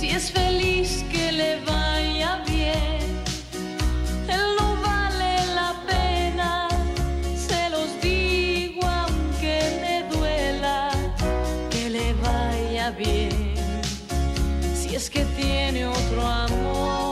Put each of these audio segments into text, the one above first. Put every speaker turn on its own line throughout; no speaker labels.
Si es feliz, que le vaya bien. Él no vale la pena, se los digo aunque me duela, que le vaya bien. Si es que tiene otro amor.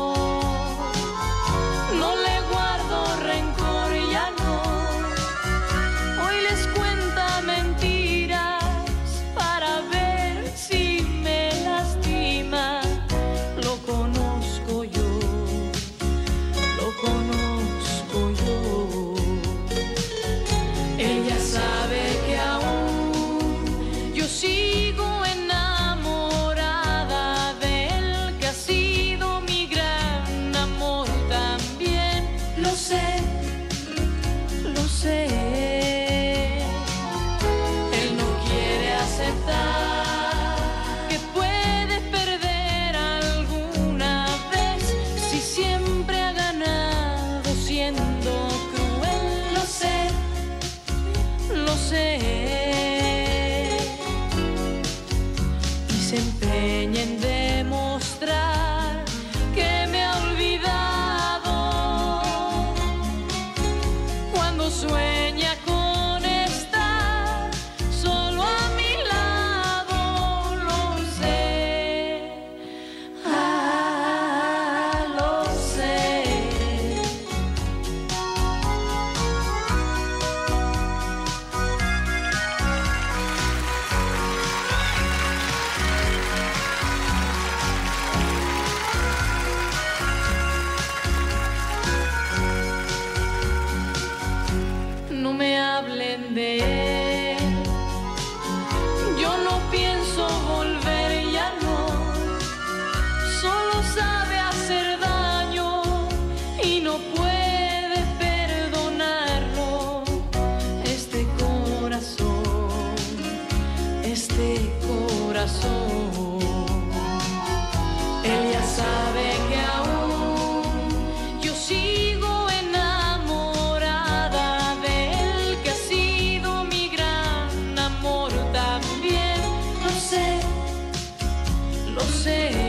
sé. Y se empeñen de Él ya sabe que aún yo sigo enamorada de él que ha sido mi gran amor también, lo sé, lo sé.